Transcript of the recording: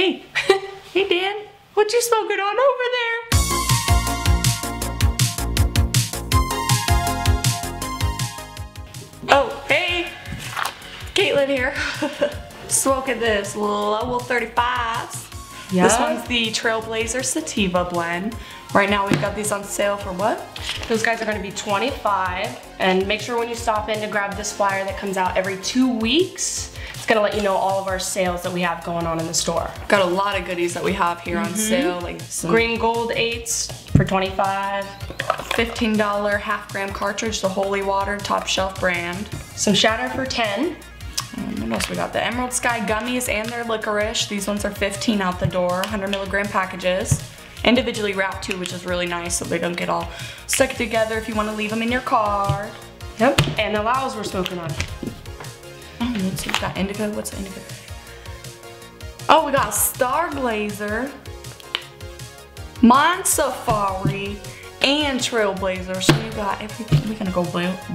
Hey, hey Dan, what you smoking on over there? Oh, hey, Katelyn here. Smoking this Lowell 35s. Yeah. This one's the Trailblazer Sativa blend. Right now we've got these on sale for what? Those guys are gonna be 25. And make sure when you stop in to grab this flyer that comes out every two weeks. It's gonna let you know all of our sales that we have going on in the store. Got a lot of goodies that we have here on mm-hmm. sale, like some Green Gold 8s for 25. $15 half gram cartridge, the Holy Water top shelf brand. Some Shatter for 10. Um, what else we got? The Emerald Sky gummies and their licorice. These ones are 15 out the door, 100 milligram packages. Individually wrapped too, which is really nice so they don't get all stuck together if you want to leave them in your car. Yep. And the Laos we're smoking on. Oh, let's see, we got indigo. What's indigo? Oh, we got Stargazer, Mind Safari, and Trailblazer. So you got everything. We're gonna go bl-